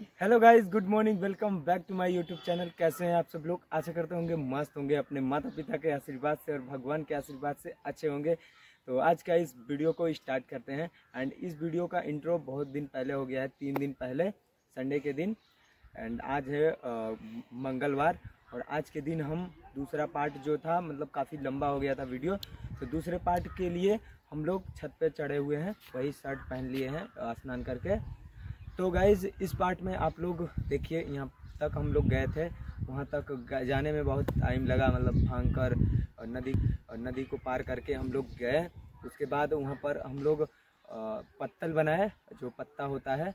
Hello guys good morning welcome back to my YouTube channel कैसे हैं आप सब लोग? आशा करते होंगे मस्त होंगे अपने माता पिता के आशीर्वाद से और भगवान के आशीर्वाद से अच्छे होंगे। तो आज का इस वीडियो को स्टार्ट करते हैं। एंड इस वीडियो का इंट्रो बहुत दिन पहले हो गया है तीन दिन पहले संडे के दिन। एंड आज है अ, मंगलवार। और आज के दिन हम दूसरा पार्ट जो था मतलब काफ़ी लंबा हो गया था वीडियो। तो दूसरे पार्ट के लिए हम लोग छत पे चढ़े हुए हैं वही शर्ट पहन लिए हैं स्नान करके। तो गाइज़ इस पार्ट में आप लोग देखिए, यहाँ तक हम लोग गए थे। वहाँ तक जाने में बहुत टाइम लगा मतलब भाँग कर नदी नदी को पार करके हम लोग गए। उसके बाद वहाँ पर हम लोग पत्तल बनाए, जो पत्ता होता है,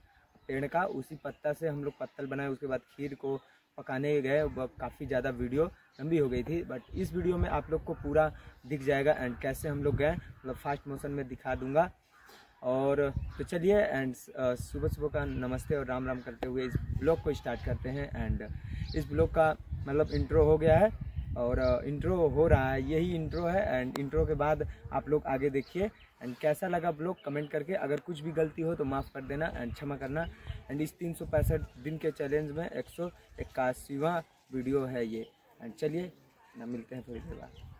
पेड़ का, उसी पत्ता से हम लोग पत्तल बनाए। उसके बाद खीर को पकाने गए काफ़ी ज़्यादा वीडियो लंबी हो गई थी बट इस वीडियो में आप लोग को पूरा दिख जाएगा एंड कैसे हम लोग गए। मतलब फास्ट मोशन में दिखा दूँगा। और तो चलिए एंड सुबह सुबह का नमस्ते और राम राम करते हुए इस ब्लॉग को स्टार्ट करते हैं एंड इस ब्लॉग का मतलब इंट्रो हो गया है, और इंट्रो हो रहा है, यही इंट्रो है एंड इंट्रो के बाद आप लोग आगे देखिए एंड कैसा लगा ब्लॉग कमेंट करके, अगर कुछ भी गलती हो तो माफ़ कर देना एंड क्षमा करना एंड इस तीन सौ पैंसठ दिन के चैलेंज में एक वीडियो है ये एंड चलिए, ना मिलते हैं थोड़ी देर बाद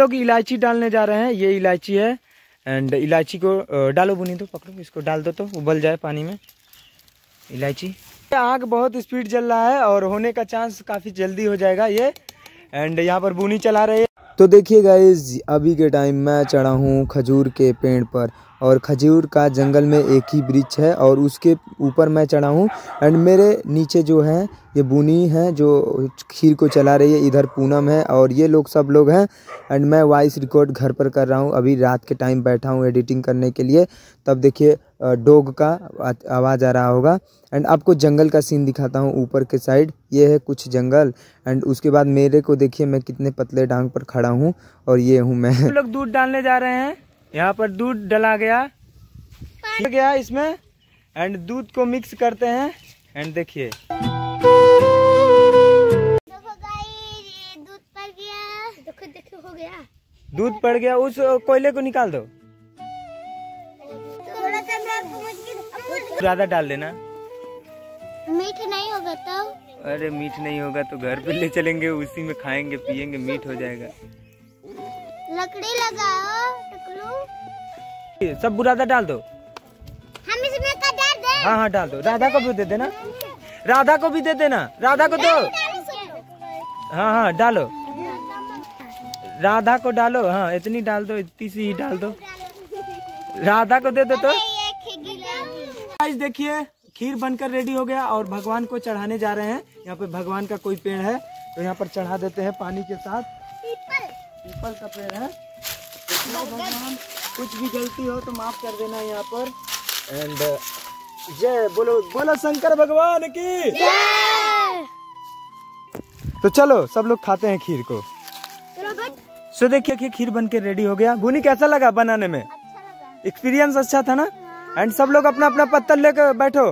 लोग इलायची डालने जा रहे हैं, ये इलायची है। एंड इलायची को डालो बुनी दो पकड़ो, इसको डाल दो तो उबल जाए पानी में। इलायची। आग बहुत स्पीड जल रहा है और होने का चांस काफ़ी जल्दी हो जाएगा ये। एंड यहाँ पर बुनी चला रहे हैं। तो देखिए गाइज़ अभी के टाइम मैं चढ़ा हूँ खजूर के पेड़ पर और खजूर का जंगल में एक ही वृक्ष है और उसके ऊपर मैं चढ़ा हूँ एंड मेरे नीचे जो है, ये बुनी है जो खीर को चला रही है, इधर पूनम है और ये लोग सब लोग हैं एंड मैं वॉइस रिकॉर्ड घर पर कर रहा हूँ। अभी रात के टाइम बैठा हूँ एडिटिंग करने के लिए। तब देखिए डॉग का आवाज़ आ रहा होगा। एंड आपको जंगल का सीन दिखाता हूँ ऊपर के साइड ये है कुछ जंगल। एंड उसके बाद मेरे को देखिए मैं कितने पतले डांग पर खड़ा हूँ और ये हूँ मैं। लोग दूध डालने जा रहे हैं। यहाँ पर दूध डला गया। गया इसमें। एंड दूध को मिक्स करते हैं। एंड देखिए। देखो गाइस ये दूध पड़ गया। देखो देखो हो गया। दूध पड़ गया। उस कोयले को निकाल दो। ज़्यादा डाल देना। मीठ नहीं होगा तो? अरे मीठ नहीं होगा तो घर पे ले चलेंगे उसी में खाएँगे पियेंगे मीठ हो जाएगा। लकड़ी लगाओ सब बुरादा डाल दो। हम इसमें का डाल दे। हाँ हाँ डाल दो। राधा को भी दे देना। राधा को भी दे देना। राधा को दो। हाँ हाँ डालो। राधा को डालो। हाँ इतनी डाल दो इतनी सी ही डाल दो। राधा को दे दो तो। गाइस देखिए खीर बनकर रेडी हो गया और भगवान को चढ़ाने जा रहे हैं। यहाँ पे भगवान का कोई पेड़ है तो यहाँ पर चढ़ा देते हैं पानी के साथ। पीपल। पीपल का पेड़ है। भगवान कुछ भी गलती हो तो माफ़ कर देना यहाँ पर। एंड जय बोलो बोलो शंकर भगवान की। तो चलो सब लोग खाते हैं खीर को। सो देखिए कि खीर बन के रेडी हो गया। भूनी कैसा लगा बनाने में? अच्छा एक्सपीरियंस अच्छा था ना? एंड सब लोग अपना अपना पत्थर लेकर बैठो।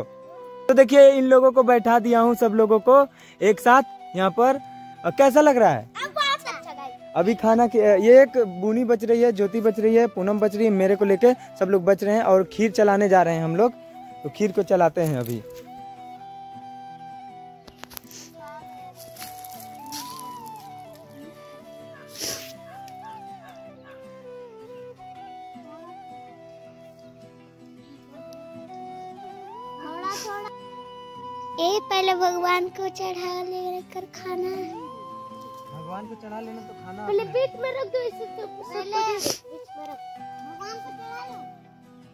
तो देखिए इन लोगों को बैठा दिया हूँ सब लोगों को एक साथ यहाँ पर। कैसा लग रहा है? अब बहुत अच्छा गाइस अभी खाना के ये एक बूनी बच रही है ज्योति बच रही है पूनम बच रही है मेरे को लेके सब लोग बच रहे हैं और खीर चलाने जा रहे हैं हम लोग। तो खीर को चलाते हैं अभी। ये पहले भगवान को चढ़ा लेकर खाना है। भगवान को चढ़ा लेना तो खाना पहले बीच में रख दो इसे तो पहले बीच में रख। भगवान को चढ़ा लो।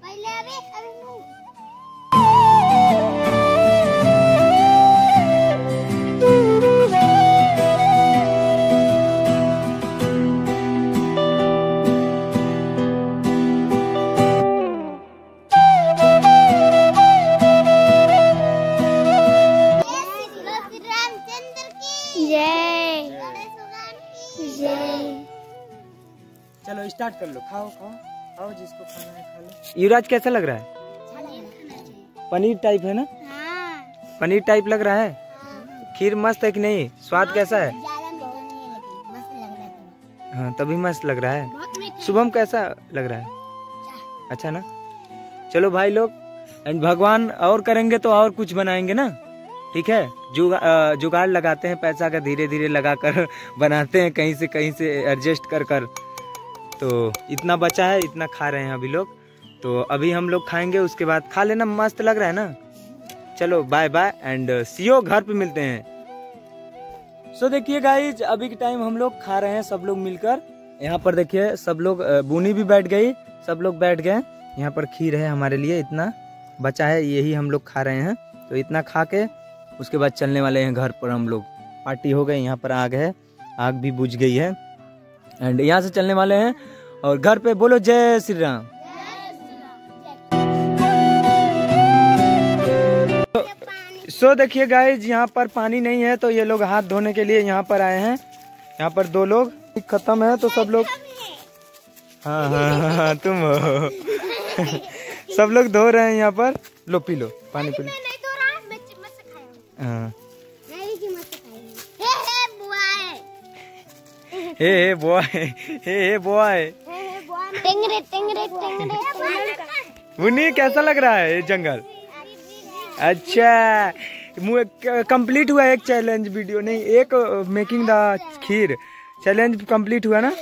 पहले अभी अभी चलो स्टार्ट कर लो। खाओ खाओ खाओ जिसको खाना है खा लो। युवराज कैसा लग रहा है? पनीर टाइप है ना? हाँ पनीर टाइप लग रहा है? हाँ। खीर मस्त है कि नहीं? स्वाद हाँ। कैसा है? हाँ तभी मस्त लग रहा है। शुभम कैसा लग रहा है? अच्छा ना? चलो भाई लोग एंड भगवान और करेंगे तो और कुछ बनाएँगे ना? ठीक है? जुगा, जुगाड़ लगाते हैं पैसा का धीरे धीरे लगा कर बनाते हैं कहीं से कहीं से एडजस्ट कर कर। तो इतना बचा है इतना खा रहे हैं अभी लोग। तो अभी हम लोग खाएँगे उसके बाद खा लेना मस्त लग रहा है ना? चलो बाय बाय एंड सीओ घर पे मिलते हैं। सो देखिए गाइज़ अभी के टाइम हम लोग खा रहे हैं सब लोग मिलकर। यहाँ पर देखिए सब लोग अ, बुनी भी बैठ गई। सब लोग बैठ गए। यहाँ पर खीर है हमारे लिए इतना बचा है यही हम लोग खा रहे हैं। तो इतना खा के उसके बाद चलने वाले हैं घर पर हम लोग। पार्टी हो गई यहाँ पर आग है आग भी बुझ गई है। एंड यहाँ से चलने वाले हैं और घर पे बोलो जय श्री राम। सो देखिए गाइज़ यहाँ पर पानी नहीं है तो ये लोग हाथ धोने के लिए यहाँ पर आए हैं। यहाँ पर दो लोग। खत्म है तो सब लोग हाँ हाँ हाँ, हाँ तुम हो। सब लोग धो रहे हैं यहाँ पर। लो पी लो पानी पी लो। तो हाँ। हे। हे बुआ हे। हे बॉय हे। हे बॉय हे। हे बुआ टेंगरे टिंगरे टिंगरे। मुन्नी कैसा लग रहा है ये जंगल? अच्छा कंप्लीट हुआ एक चैलेंज वीडियो नहीं एक making the kheer. Challenge complete हुआ ना?